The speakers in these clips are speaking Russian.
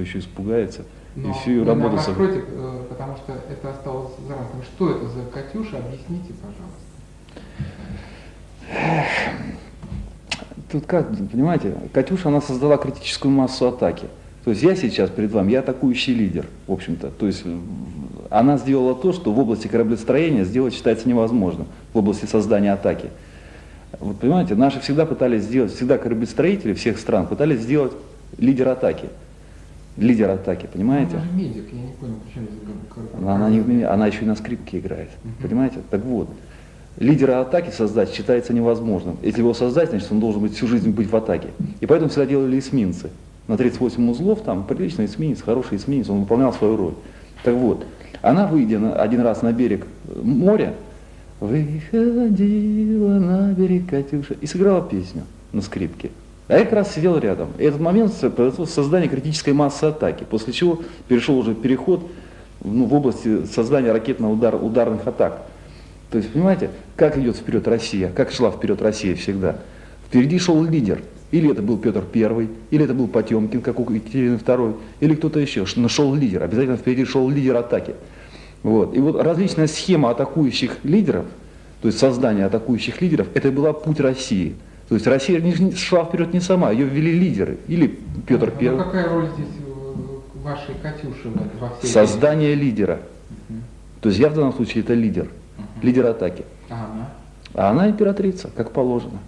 то еще испугается. Но и всю ее работу... нам раскройте, э, потому что это осталось за рамками. Что это за Катюша? Объясните, пожалуйста. Тут как, понимаете, Катюша, она создала критическую массу атаки. То есть я сейчас перед вами, я атакующий лидер, в общем-то. То есть м, она сделала то, что в области кораблестроения сделать считается невозможным, в области создания атаки. Вот понимаете, наши всегда пытались сделать, всегда кораблестроители всех стран пытались сделать лидер атаки. Лидер атаки, понимаете? Она медик, я не понял, почему. Она, она не она еще и на скрипке играет. Понимаете? Так вот, лидера атаки создать считается невозможным. Если его создать, значит он должен быть всю жизнь быть в атаке. И поэтому всегда делали эсминцы. На 38 узлов там приличный эсминец, хороший эсминец, он выполнял свою роль. Так вот, она, выйдя на- один раз на берег э, моря, выходила на берег Катюша и сыграла песню на скрипке. А я как раз сидел рядом. И этот момент произошло создание критической массы атаки, после чего перешел уже переход ну, в области создания ракетно-ударных атак. То есть, понимаете, как идет вперед Россия, как шла вперед Россия всегда. Впереди шел лидер. Или это был Петр I, или это был Потемкин, как у Екатерины II, или кто-то еще. Но шел лидер, обязательно впереди шел лидер атаки. Вот. И вот различная схема атакующих лидеров, то есть создание атакующих лидеров, это была путь России. То есть Россия не- шла вперед не сама, ее ввели лидеры. Или Петр Ну, I. какая роль здесь э, вашей Катюши в- во всей Создание лидера. Мгм. То есть я в данном случае это лидер, лидер атаки. А она? А она императрица, как положено.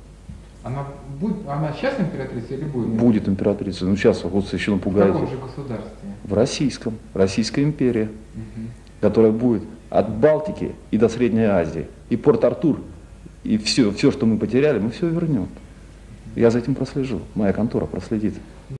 Она, будет, она сейчас императрица или будет? Будет императрицей. Ну сейчас вот еще В напугаете. каком же государстве? В российском. Российская империя, Мгм. которая будет от Балтики и до Средней Азии. И Порт-Артур. И все, все, что мы потеряли, мы все вернем. Я за этим прослежу. Моя контора проследит.